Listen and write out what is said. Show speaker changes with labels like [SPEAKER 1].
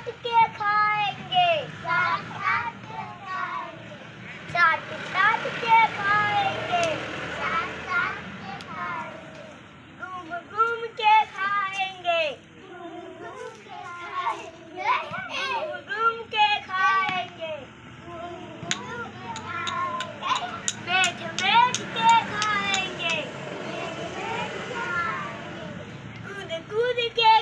[SPEAKER 1] चाट के खाएँगे।
[SPEAKER 2] चाट चाट के खाएँगे
[SPEAKER 1] चाट चाट के खाएँगे घूम घूम के खाएँगे
[SPEAKER 2] घूम
[SPEAKER 1] घूम के खाएँगे बैठ बैठ के खाएँगे कूद कूद के